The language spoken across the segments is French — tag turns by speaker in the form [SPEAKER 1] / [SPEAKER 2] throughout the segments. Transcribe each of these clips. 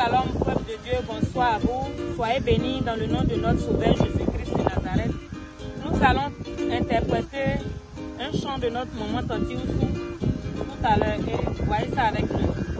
[SPEAKER 1] Shalom, peuple de Dieu, bonsoir à vous. Soyez bénis dans le nom de notre Sauveur Jésus-Christ de Nazareth. Nous allons interpréter un chant de notre maman Tanti tout à l'heure et voyez ça avec nous.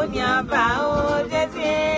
[SPEAKER 1] ó ní àbá ó jẹ́ sí.